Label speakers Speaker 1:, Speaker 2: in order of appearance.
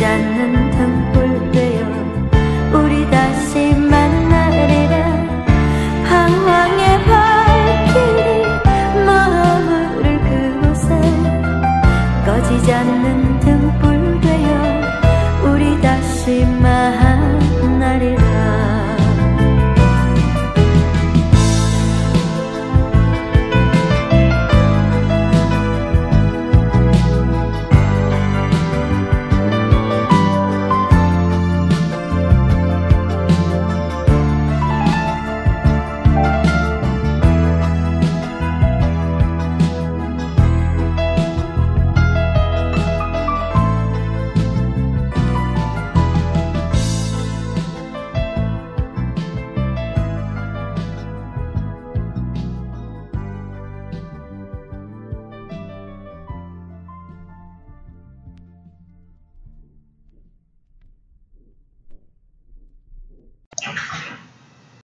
Speaker 1: 感恩等。